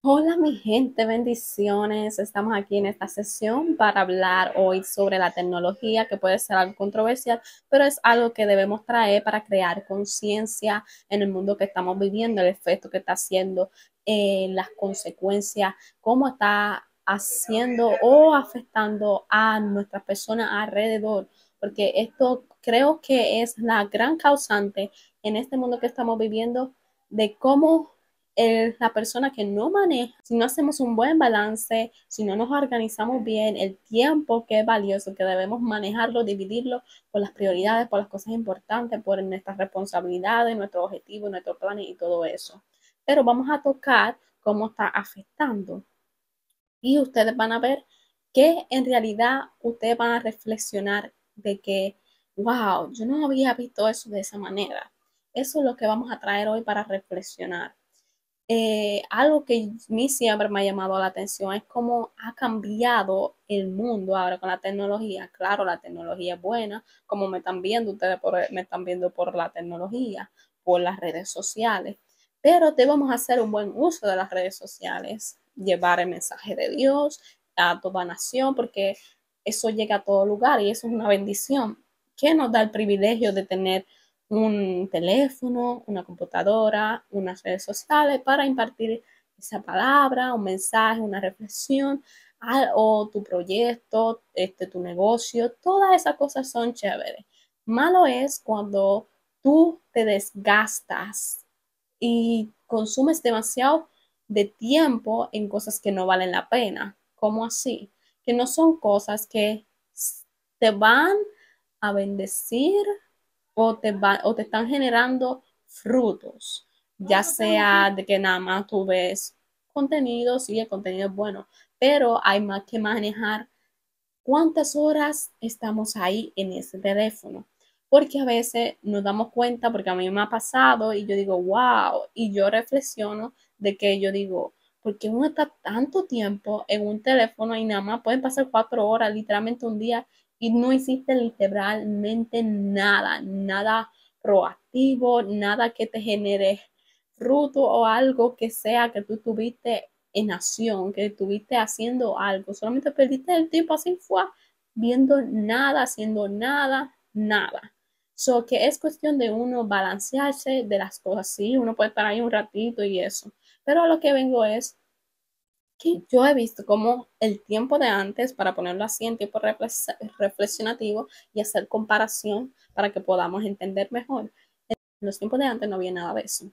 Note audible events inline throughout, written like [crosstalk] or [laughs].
Hola mi gente, bendiciones. Estamos aquí en esta sesión para hablar hoy sobre la tecnología, que puede ser algo controversial, pero es algo que debemos traer para crear conciencia en el mundo que estamos viviendo, el efecto que está haciendo, eh, las consecuencias, cómo está haciendo o afectando a nuestras personas alrededor, porque esto creo que es la gran causante en este mundo que estamos viviendo de cómo la persona que no maneja, si no hacemos un buen balance, si no nos organizamos bien, el tiempo que es valioso, que debemos manejarlo, dividirlo por las prioridades, por las cosas importantes, por nuestras responsabilidades, nuestros objetivos, nuestros planes y todo eso. Pero vamos a tocar cómo está afectando. Y ustedes van a ver que en realidad ustedes van a reflexionar de que, wow, yo no había visto eso de esa manera. Eso es lo que vamos a traer hoy para reflexionar. Eh, algo que a mí siempre me ha llamado la atención es cómo ha cambiado el mundo ahora con la tecnología. Claro, la tecnología es buena, como me están viendo ustedes, por, me están viendo por la tecnología, por las redes sociales, pero debemos hacer un buen uso de las redes sociales, llevar el mensaje de Dios a toda nación, porque eso llega a todo lugar y eso es una bendición. que nos da el privilegio de tener un teléfono, una computadora, unas redes sociales para impartir esa palabra, un mensaje, una reflexión o tu proyecto, este, tu negocio, todas esas cosas son chéveres. Malo es cuando tú te desgastas y consumes demasiado de tiempo en cosas que no valen la pena. ¿Cómo así? Que no son cosas que te van a bendecir o te, o te están generando frutos, ya sea de que nada más tú ves contenido, sí, el contenido es bueno, pero hay más que manejar cuántas horas estamos ahí en ese teléfono. Porque a veces nos damos cuenta, porque a mí me ha pasado y yo digo, wow, y yo reflexiono de que yo digo, porque uno está tanto tiempo en un teléfono y nada más pueden pasar cuatro horas, literalmente un día, y no hiciste literalmente nada, nada proactivo, nada que te genere fruto o algo que sea que tú tuviste en acción, que estuviste haciendo algo, solamente perdiste el tiempo así fue viendo nada, haciendo nada, nada. So que es cuestión de uno balancearse de las cosas, sí, uno puede estar ahí un ratito y eso, pero a lo que vengo es que yo he visto como el tiempo de antes, para ponerlo así en tiempo reflexionativo y hacer comparación para que podamos entender mejor. En los tiempos de antes no había nada de eso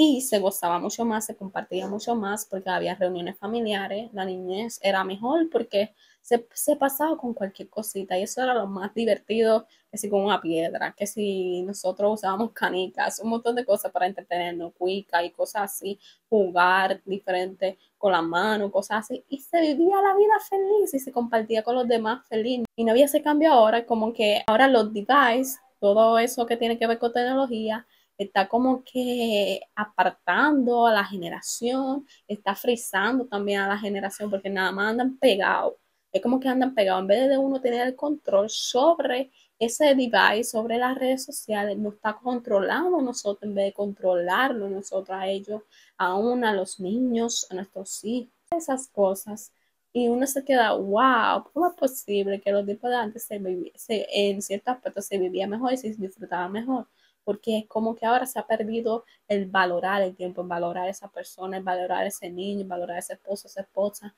y se gozaba mucho más, se compartía mucho más porque había reuniones familiares, la niñez era mejor porque se, se, pasaba con cualquier cosita y eso era lo más divertido, que si con una piedra, que si nosotros usábamos canicas, un montón de cosas para entretenernos, cuica y cosas así, jugar diferente con la mano, cosas así, y se vivía la vida feliz y se compartía con los demás feliz. Y no había ese cambio ahora, como que ahora los devices, todo eso que tiene que ver con tecnología, está como que apartando a la generación, está frizando también a la generación porque nada más andan pegados. Es como que andan pegados. En vez de uno tener el control sobre ese device, sobre las redes sociales, nos está controlando nosotros en vez de controlarlo nosotros a ellos, aún a los niños, a nuestros hijos, esas cosas. Y uno se queda, wow, ¿cómo es posible que los tipos de antes se, en ciertos aspectos se vivía mejor y se disfrutaba mejor? Porque es como que ahora se ha perdido el valorar el tiempo, el valorar a esa persona, el valorar ese niño, el valorar ese esposo, esa esposa,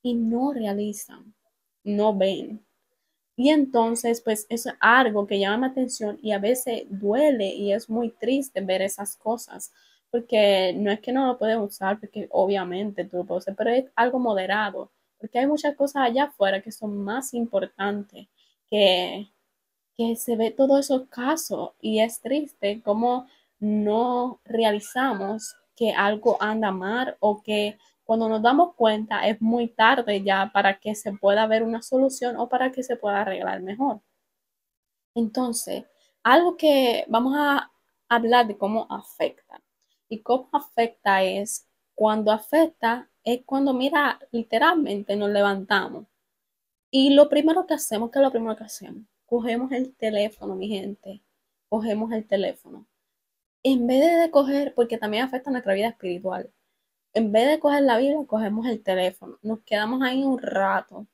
y no realizan, no ven. Y entonces, pues eso es algo que llama mi atención y a veces duele y es muy triste ver esas cosas, porque no es que no lo puedes usar, porque obviamente tú lo puedes usar, pero es algo moderado, porque hay muchas cosas allá afuera que son más importantes que, que se ve todos esos casos y es triste como no realizamos que algo anda mal o que cuando nos damos cuenta es muy tarde ya para que se pueda ver una solución o para que se pueda arreglar mejor. Entonces, algo que vamos a hablar de cómo afecta. Y cómo afecta es cuando afecta es cuando, mira, literalmente nos levantamos. Y lo primero que hacemos, ¿qué es lo primero que hacemos? Cogemos el teléfono, mi gente, cogemos el teléfono. En vez de coger, porque también afecta nuestra vida espiritual, en vez de coger la Biblia, cogemos el teléfono. Nos quedamos ahí un rato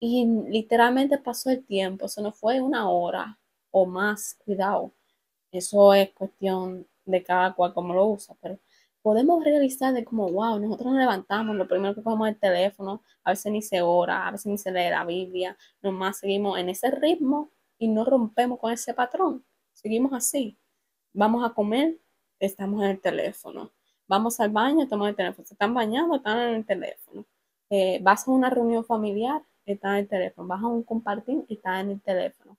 y literalmente pasó el tiempo, eso no fue una hora o más, cuidado. Eso es cuestión de cada cual como lo usa, pero podemos realizar de como, wow, nosotros nos levantamos, lo primero que cogemos es el teléfono, a veces ni se ora, a veces ni se lee la Biblia, nomás seguimos en ese ritmo y no rompemos con ese patrón, seguimos así. Vamos a comer, estamos en el teléfono. Vamos al baño, estamos en el teléfono. Se están bañando, están en el teléfono. Eh, vas a una reunión familiar, está en el teléfono. Vas a un compartir, está en el teléfono.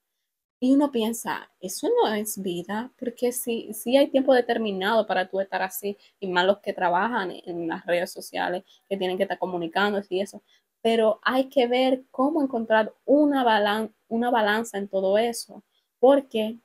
Y uno piensa, eso no es vida, porque si hay tiempo determinado para tú estar así, y más los que trabajan en las redes sociales, que tienen que estar comunicando y eso, pero hay que ver cómo encontrar una, balan una balanza en todo eso, porque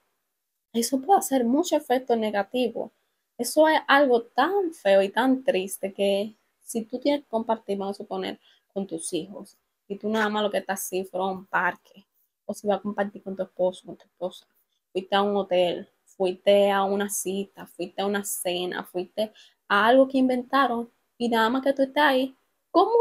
eso puede hacer mucho efecto negativo. Eso es algo tan feo y tan triste que si tú tienes que compartir, vamos a suponer, con tus hijos, y tú nada más lo que estás así fuera un parque, o si vas a compartir con tu esposo, con tu esposa, fuiste a un hotel, fuiste a una cita, fuiste a una cena, fuiste a algo que inventaron y nada más que tú estás ahí, ¿cómo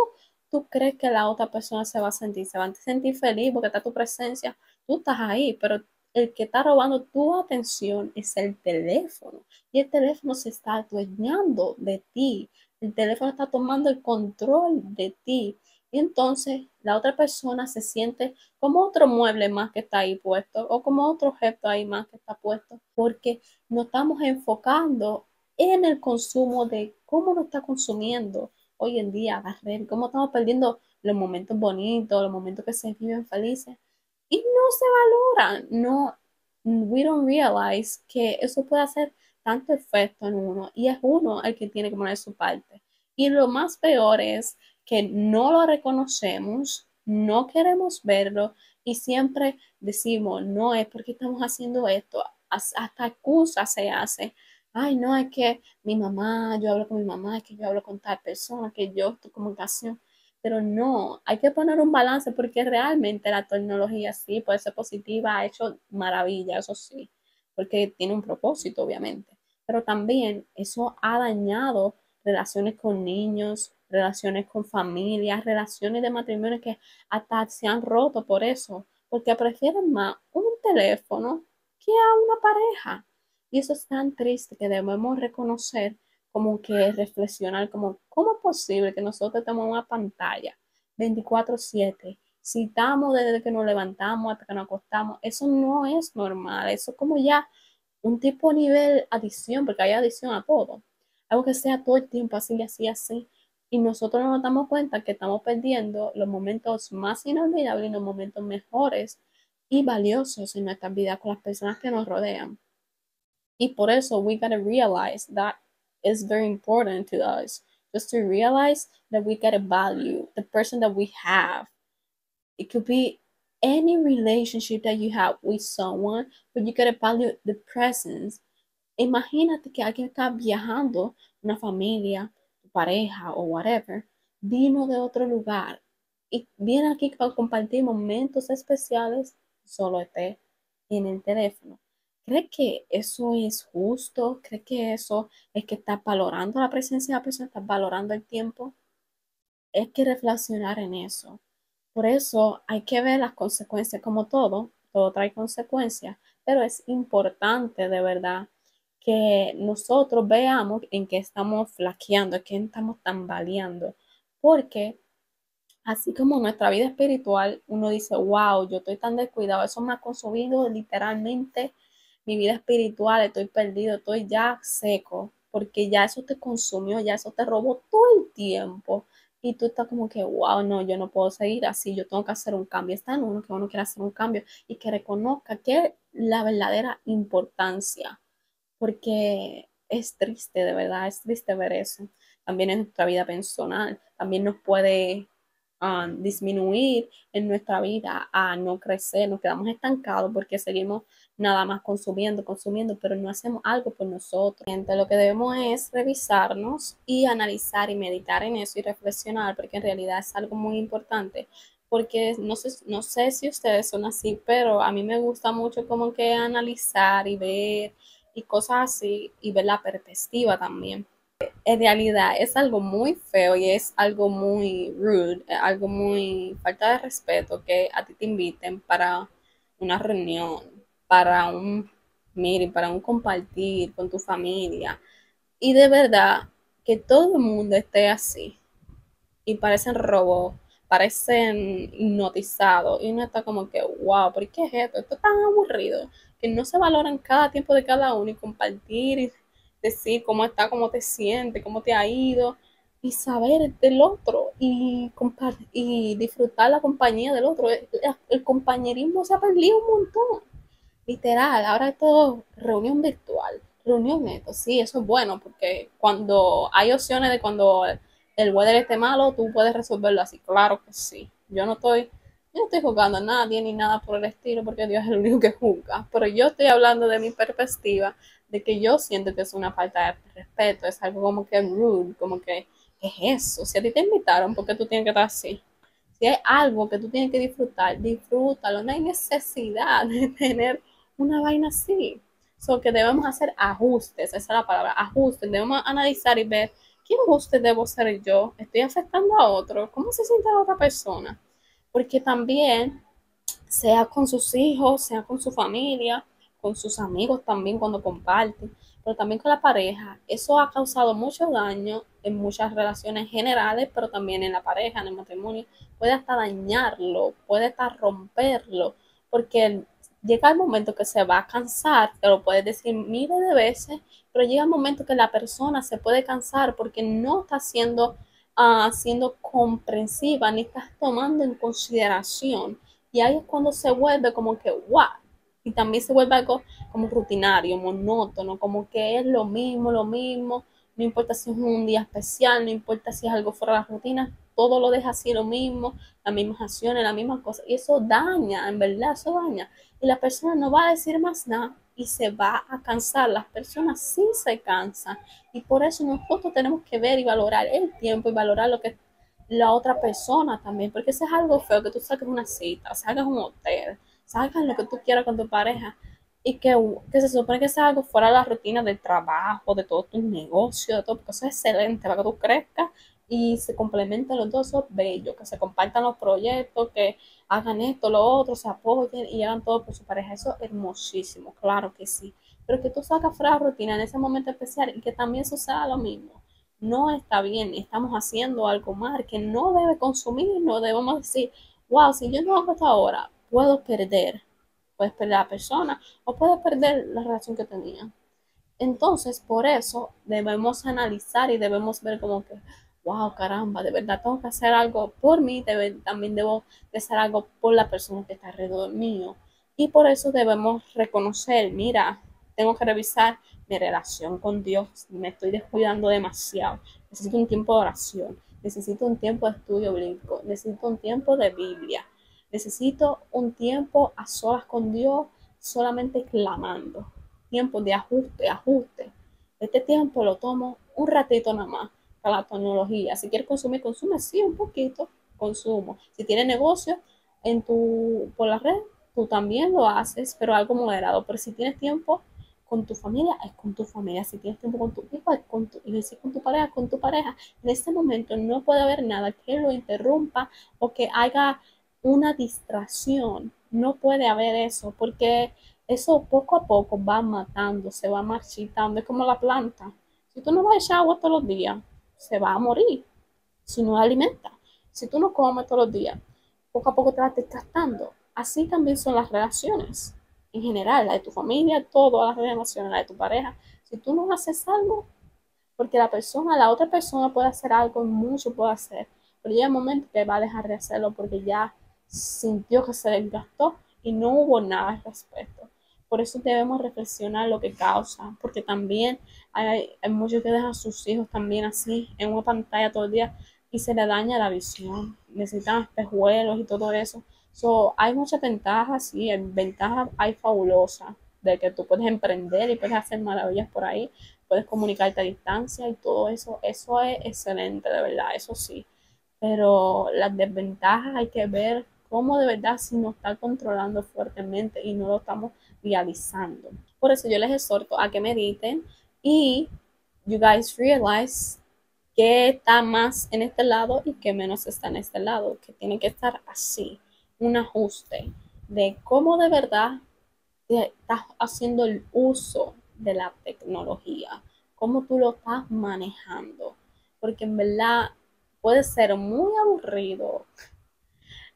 tú crees que la otra persona se va a sentir? Se va a sentir feliz porque está tu presencia, tú estás ahí, pero el que está robando tu atención es el teléfono. Y el teléfono se está adueñando de ti, el teléfono está tomando el control de ti y entonces la otra persona se siente como otro mueble más que está ahí puesto o como otro objeto ahí más que está puesto, porque nos estamos enfocando en el consumo de cómo nos está consumiendo hoy en día la red, cómo estamos perdiendo los momentos bonitos, los momentos que se viven felices y no se valoran, no, we don't realize que eso puede hacer tanto efecto en uno y es uno el que tiene que poner su parte. Y lo más peor es que no lo reconocemos, no queremos verlo y siempre decimos, no es porque estamos haciendo esto, hasta excusa se hace. Ay, no, es que mi mamá, yo hablo con mi mamá, es que yo hablo con tal persona, que yo estoy comunicación. Pero no, hay que poner un balance porque realmente la tecnología sí puede ser positiva, ha hecho maravilla, eso sí, porque tiene un propósito, obviamente. Pero también eso ha dañado relaciones con niños, relaciones con familias, relaciones de matrimonio que hasta se han roto por eso, porque prefieren más un teléfono que a una pareja. Y eso es tan triste que debemos reconocer como que reflexionar como cómo es posible que nosotros tengamos una pantalla 24/7 si estamos desde que nos levantamos hasta que nos acostamos, eso no es normal, eso es como ya un tipo de nivel adición, porque hay adición a todo, algo que sea todo el tiempo así, así, así, y nosotros nos damos cuenta que estamos perdiendo los momentos más inolvidables y los momentos mejores y valiosos en nuestra vida con las personas que nos rodean. Y por eso we gotta realize that is very important to us. Just to realize that we gotta value the person that we have. It could be any relationship that you have with someone, but you gotta value the presence. Imagínate que alguien está viajando, una familia, pareja o whatever, vino de otro lugar y viene aquí para compartir momentos especiales, solo esté en el teléfono. ¿Cree que eso es justo? ¿Cree que eso es que está valorando la presencia de la persona, está valorando el tiempo? Es que reflexionar en eso. Por eso hay que ver las consecuencias como todo, todo trae consecuencias, pero es importante de verdad que nosotros veamos en qué estamos flaqueando, en qué estamos tambaleando, porque así como nuestra vida espiritual, uno dice, wow, yo estoy tan descuidado, eso me ha consumido literalmente mi vida espiritual, estoy perdido, estoy ya seco, porque ya eso te consumió, ya eso te robó todo el tiempo. Y tú estás como que, wow, no, yo no puedo seguir así, yo tengo que hacer un cambio. Está en uno que uno quiere hacer un cambio y que reconozca que la verdadera importancia porque es triste, de verdad, es triste ver eso. También en nuestra vida personal, también nos puede ah, disminuir en nuestra vida a no crecer, nos quedamos estancados porque seguimos nada más consumiendo, consumiendo, pero no hacemos algo por nosotros. Entonces, lo que debemos es revisarnos y analizar y meditar en eso y reflexionar, porque en realidad es algo muy importante. Porque no sé, no sé si ustedes son así, pero a mí me gusta mucho como que analizar y ver y cosas así y ver la perspectiva también. En realidad es algo muy feo y es algo muy rude, algo muy falta de respeto que a ti te inviten para una reunión, para un meeting, para un compartir con tu familia. Y de verdad que todo el mundo esté así y parecen robots, parecen hipnotizados y uno está como que, wow, ¿por qué es esto? Esto es tan aburrido que no se valoran cada tiempo de cada uno y compartir y decir cómo está, cómo te sientes, cómo te ha ido y saber del otro y, y disfrutar la compañía del otro. El, compañerismo se ha perdido un montón. Literal, ahora es todo reunión virtual, reunión esto. Sí, eso es bueno porque cuando hay opciones de cuando el weather esté malo, tú puedes resolverlo así. Claro que sí. Yo no estoy, yo no estoy juzgando a nadie ni nada por el estilo porque Dios es el único que juzga. Pero yo estoy hablando de mi perspectiva de que yo siento que es una falta de respeto, es algo como que rude, como que es eso? Si a ti te invitaron, ¿por qué tú tienes que estar así? Si hay algo que tú tienes que disfrutar, disfrútalo. No hay necesidad de [laughs] tener una vaina así. So que debemos hacer ajustes, esa es la palabra, ajustes. Debemos analizar y ver quién ajuste debo ser yo. ¿Estoy afectando a otro? ¿Cómo se siente la otra persona? Porque también, sea con sus hijos, sea con su familia, con sus amigos también cuando comparten, pero también con la pareja, eso ha causado mucho daño en muchas relaciones generales, pero también en la pareja, en el matrimonio, puede hasta dañarlo, puede hasta romperlo, porque llega el momento que se va a cansar, te lo puedes decir miles de veces, pero llega el momento que la persona se puede cansar porque no está siendo, uh, siendo comprensiva ni estás tomando en consideración. Y ahí es cuando se vuelve como que, wow, y también se vuelve algo como rutinario, monótono, como que es lo mismo, lo mismo, no importa si es un día especial, no importa si es algo fuera de la rutina, todo lo deja así lo mismo, las mismas acciones, las mismas cosas, y eso daña, en verdad, eso daña, y la persona no va a decir más nada y se va a cansar, las personas sí se cansan, y por eso nosotros tenemos que ver y valorar el tiempo y valorar lo que la otra persona también, porque eso es algo feo, que tú saques una cita, saques un hotel, salgan lo que tú quieras con tu pareja y que, que se supone que sea algo fuera de la rutina del trabajo, de todo tu negocio, de todo, porque eso es excelente para que tú crezcas y se complementen los dos, eso bello, que se compartan los proyectos, que hagan esto, lo otro, se apoyen y hagan todo por su pareja, eso es hermosísimo, claro que sí, pero que tú sacas fuera rutina en ese momento especial y que también suceda lo mismo. No está bien, estamos haciendo algo mal que no debe consumir, no debemos decir, wow, si yo no hago esto ahora, puedo perder. Puedes perder a la persona o puedes perder la relación que tenía. Entonces, por eso debemos analizar y debemos ver como que, wow, caramba, de verdad tengo que hacer algo por mí, también debo hacer algo por la persona que está alrededor mío. Y por eso debemos reconocer, mira, tengo que revisar mi relación con Dios, me estoy descuidando demasiado, necesito un tiempo de oración, necesito un tiempo de estudio bíblico, necesito un tiempo de Biblia, Necesito un tiempo a solas con Dios, solamente clamando. Tiempo de ajuste, ajuste. Este tiempo lo tomo un ratito nada más la tecnología. Si quieres consumir, consume, sí, un poquito, consumo. Si tienes negocio en tu, por la red, tú también lo haces, pero algo moderado. Pero si tienes tiempo con tu familia, es con tu familia. Si tienes tiempo con tu hijo, es con tu, y con tu pareja, con tu pareja. En este momento no puede haber nada que lo interrumpa o que haga una distracción. No puede haber eso, porque eso poco a poco va matando, se va marchitando. Es como la planta. Si tú no vas a echar agua todos los días, se va a morir si no alimenta. Si tú no comes todos los días, poco a poco te vas desgastando. Así también son las relaciones. En general, la de tu familia, todas las relaciones, la de tu pareja. Si tú no haces algo, porque la persona, la otra persona puede hacer algo, mucho puede hacer, pero llega un momento que va a dejar de hacerlo porque ya sintió que se desgastó y no hubo nada al respecto. Por eso debemos reflexionar lo que causa, porque también hay, muchos que dejan a sus hijos también así, en una pantalla todo el día, y se le daña la visión. Necesitan espejuelos y todo eso. So, hay muchas ventajas, sí, ventajas hay fabulosas de que tú puedes emprender y puedes hacer maravillas por ahí, puedes comunicarte a distancia y todo eso. Eso es excelente, de verdad, eso sí. Pero las desventajas hay que ver cómo de verdad si nos está controlando fuertemente y no lo estamos realizando. Por eso yo les exhorto a que mediten y you guys realize que está más en este lado y que menos está en este lado, que tiene que estar así, un ajuste de cómo de verdad estás haciendo el uso de la tecnología, cómo tú lo estás manejando, porque en verdad puede ser muy aburrido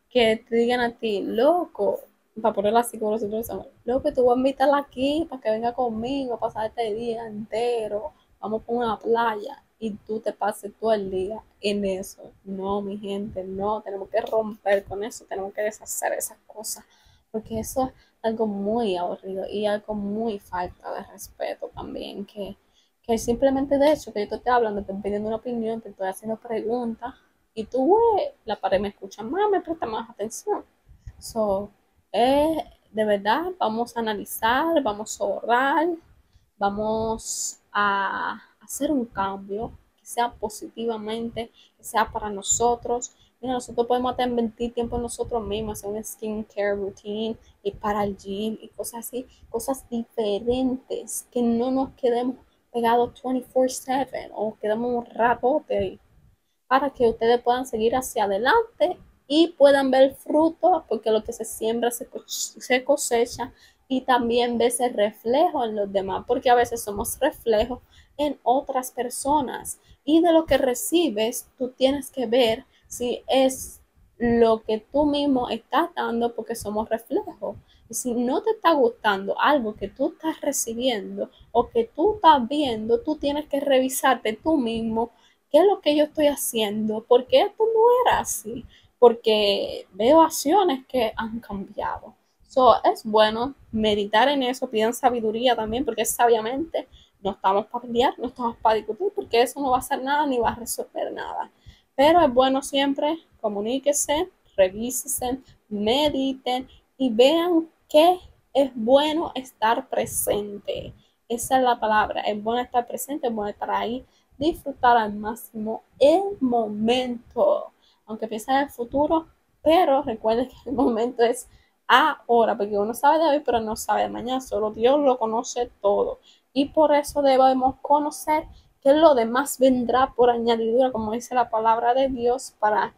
que te digan a ti, loco, para ponerlo así como nosotros loco, tú vas a invitarla aquí para que venga conmigo a pasar este día entero, vamos por una playa y tú te pases todo el día en eso. No, mi gente, no, tenemos que romper con eso, tenemos que deshacer esas cosas, porque eso es algo muy aburrido y algo muy falta de respeto también, que, que simplemente de hecho que yo te estoy hablando, te estoy pidiendo una opinión, te estoy haciendo preguntas y tú, la pared me escucha más, me presta más atención. So, eh, de verdad, vamos a analizar, vamos a orar, vamos a hacer un cambio que sea positivamente, que sea para nosotros. Nosotros podemos hasta invertir tiempo en nosotros mismos, hacer un skincare routine y para el gym y cosas así, cosas diferentes, que no nos quedemos pegados 24/7 o quedamos un rato para que ustedes puedan seguir hacia adelante y puedan ver fruto, porque lo que se siembra se cosecha y también ve ese reflejo en los demás, porque a veces somos reflejos en otras personas y de lo que recibes tú tienes que ver si es lo que tú mismo estás dando porque somos reflejos. Y si no te está gustando algo que tú estás recibiendo o que tú estás viendo, tú tienes que revisarte tú mismo qué es lo que yo estoy haciendo, porque esto no era así, porque veo acciones que han cambiado. So, es bueno meditar en eso, pidan sabiduría también, porque sabiamente no estamos para pelear, no estamos para discutir, porque eso no va a hacer nada ni va a resolver nada. Pero es bueno siempre comuníquese, revísese, mediten y vean que es bueno estar presente. Esa es la palabra, es bueno estar presente, es bueno estar ahí, disfrutar al máximo el momento. Aunque piensen en el futuro, pero recuerden que el momento es ahora, porque uno sabe de hoy, pero no sabe de mañana, solo Dios lo conoce todo. Y por eso debemos conocer que lo demás vendrá por añadidura, como dice la palabra de Dios, para,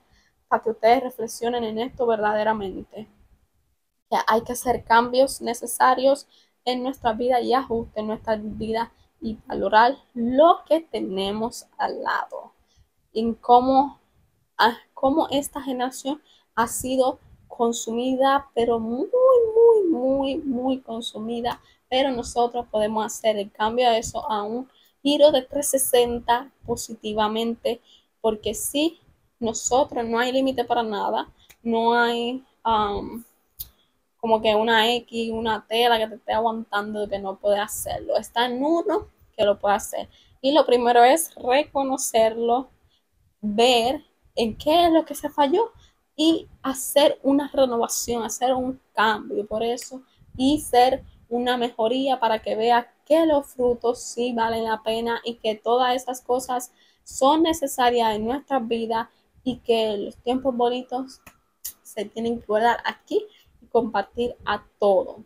para que ustedes reflexionen en esto verdaderamente. Que hay que hacer cambios necesarios en nuestra vida y ajustes en nuestra vida y valorar lo que tenemos al lado. En cómo, ah, cómo esta generación ha sido consumida, pero muy, muy, muy, muy consumida. Pero nosotros podemos hacer el cambio a eso a un giro de 360 positivamente, porque si nosotros no hay límite para nada, no hay um, como que una X, una tela que te esté aguantando de que no puede hacerlo. Está en uno que lo puede hacer. Y lo primero es reconocerlo, ver en qué es lo que se falló y hacer una renovación, hacer un cambio por eso y ser una mejoría para que vea que los frutos sí valen la pena y que todas esas cosas son necesarias en nuestra vida y que los tiempos bonitos se tienen que guardar aquí y compartir a todo.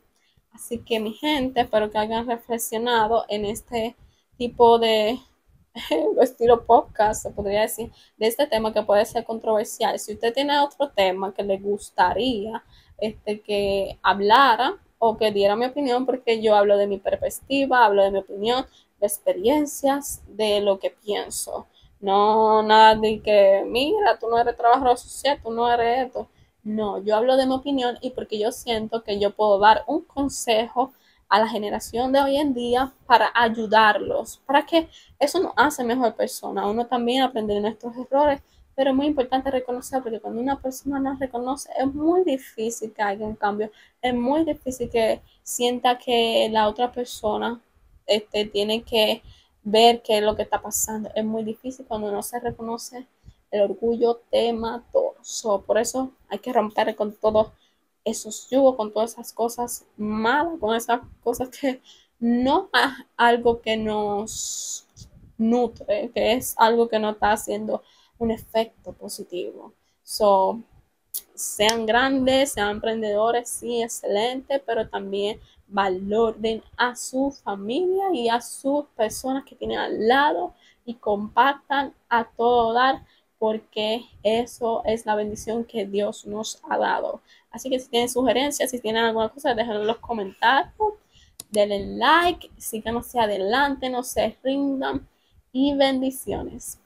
Así que mi gente, espero que hayan reflexionado en este tipo de [laughs] estilo podcast, se podría decir, de este tema que puede ser controversial. Si usted tiene otro tema que le gustaría este, que hablara o que diera mi opinión, porque yo hablo de mi perspectiva, hablo de mi opinión, de experiencias, de lo que pienso. No nada de que, mira, tú no eres trabajador social, tú no eres esto. No, yo hablo de mi opinión y porque yo siento que yo puedo dar un consejo a la generación de hoy en día para ayudarlos, para que eso nos hace mejor persona. Uno también aprende de nuestros errores, pero es muy importante reconocer, porque cuando una persona no reconoce, es muy difícil que haya un cambio, es muy difícil que sienta que la otra persona este, tiene que ver qué es lo que está pasando. Es muy difícil cuando no se reconoce, el orgullo te mató. por eso hay que romper con todo esos yugos, con todas esas cosas malas, con esas cosas que no es algo que nos nutre, que es algo que no está haciendo un efecto positivo. So, sean grandes, sean emprendedores, sí, excelente, pero también valoren a su familia y a sus personas que tienen al lado y compartan a todo dar porque eso es la bendición que Dios nos ha dado. Así que si tienen sugerencias, si tienen alguna cosa, déjenlo en los comentarios. Denle like, síganos hacia adelante, no se rindan y bendiciones.